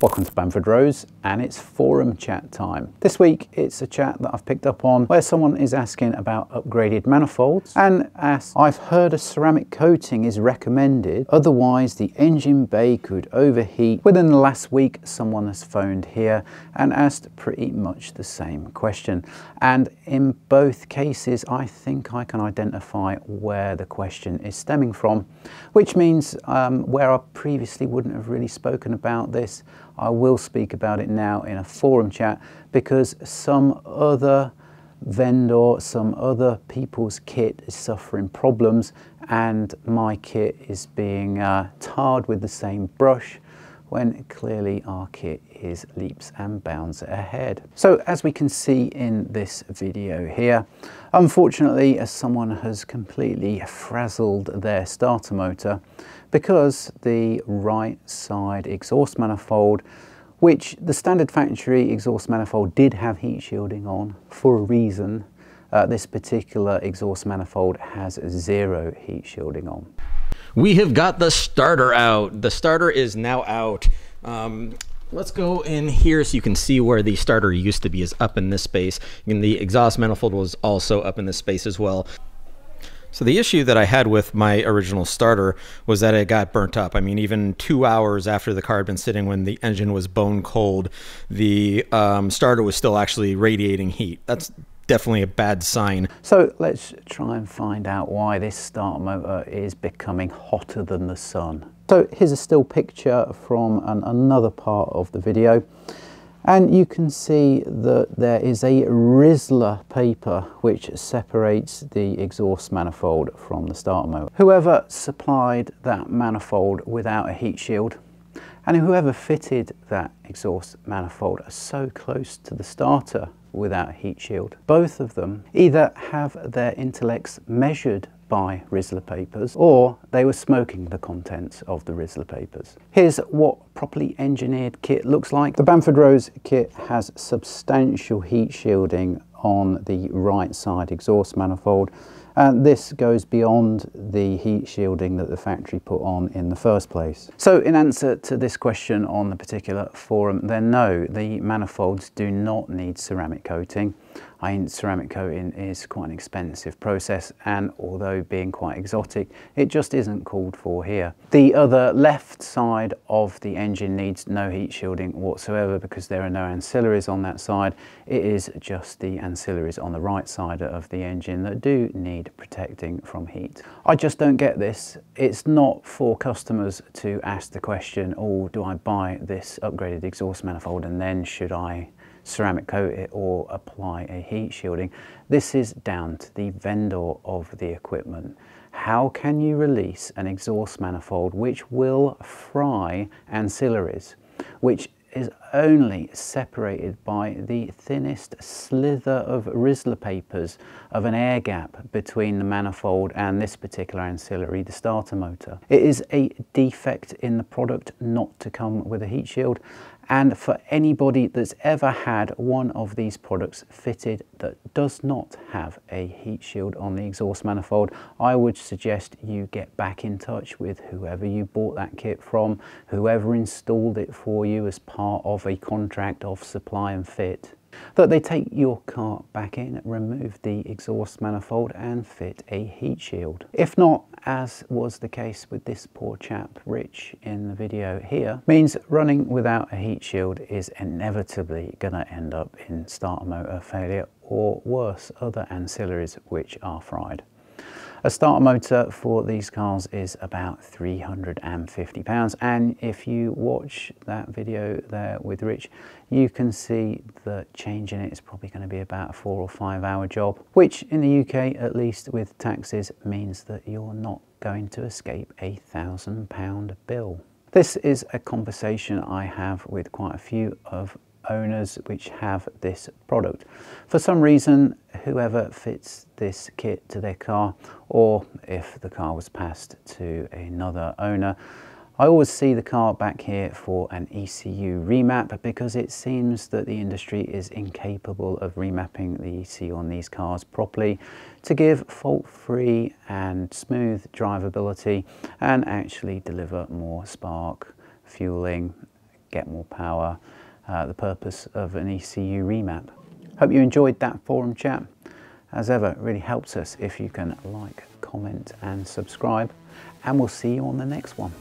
Welcome to Bamford Rose and it's forum chat time. This week it's a chat that I've picked up on where someone is asking about upgraded manifolds and asks, I've heard a ceramic coating is recommended, otherwise the engine bay could overheat. Within the last week someone has phoned here and asked pretty much the same question and in both cases I think I can identify where the question is stemming from, which means um, where I previously wouldn't have really spoken about this, I will speak about it now in a forum chat because some other vendor, some other people's kit is suffering problems and my kit is being uh, tarred with the same brush when clearly our kit is leaps and bounds ahead. So as we can see in this video here, unfortunately someone has completely frazzled their starter motor, because the right side exhaust manifold which the standard factory exhaust manifold did have heat shielding on for a reason. Uh, this particular exhaust manifold has zero heat shielding on. We have got the starter out. The starter is now out. Um, let's go in here so you can see where the starter used to be is up in this space. And the exhaust manifold was also up in this space as well. So the issue that I had with my original starter was that it got burnt up. I mean, even two hours after the car had been sitting when the engine was bone cold, the um, starter was still actually radiating heat. That's definitely a bad sign. So let's try and find out why this start motor is becoming hotter than the sun. So here's a still picture from an, another part of the video and you can see that there is a Rizla paper which separates the exhaust manifold from the starter motor. Whoever supplied that manifold without a heat shield and whoever fitted that exhaust manifold are so close to the starter without a heat shield, both of them either have their intellects measured by Rizla papers or they were smoking the contents of the Rizla papers. Here's what properly engineered kit looks like. The Bamford Rose kit has substantial heat shielding on the right side exhaust manifold and this goes beyond the heat shielding that the factory put on in the first place. So in answer to this question on the particular forum, then no, the manifolds do not need ceramic coating. I mean, ceramic coating is quite an expensive process and although being quite exotic, it just isn't called for here. The other left side of the engine needs no heat shielding whatsoever because there are no ancillaries on that side. It is just the ancillaries on the right side of the engine that do need protecting from heat. I just don't get this. It's not for customers to ask the question, oh, do I buy this upgraded exhaust manifold and then should I ceramic coat it or apply a heat shielding. This is down to the vendor of the equipment. How can you release an exhaust manifold which will fry ancillaries, which is only separated by the thinnest slither of Rizla papers of an air gap between the manifold and this particular ancillary, the starter motor. It is a defect in the product not to come with a heat shield and for anybody that's ever had one of these products fitted that does not have a heat shield on the exhaust manifold, I would suggest you get back in touch with whoever you bought that kit from, whoever installed it for you as part of a contract of supply and fit that they take your car back in, remove the exhaust manifold and fit a heat shield. If not, as was the case with this poor chap Rich in the video here, means running without a heat shield is inevitably going to end up in starter motor failure or worse, other ancillaries which are fried. A starter motor for these cars is about 350 pounds and if you watch that video there with Rich you can see that changing it is probably going to be about a four or five hour job which in the UK at least with taxes means that you're not going to escape a thousand pound bill. This is a conversation I have with quite a few of owners which have this product. For some reason, whoever fits this kit to their car, or if the car was passed to another owner, I always see the car back here for an ECU remap because it seems that the industry is incapable of remapping the ECU on these cars properly to give fault-free and smooth drivability and actually deliver more spark, fueling get more power, uh, the purpose of an ECU remap. Hope you enjoyed that forum chat. As ever, it really helps us if you can like, comment and subscribe and we'll see you on the next one.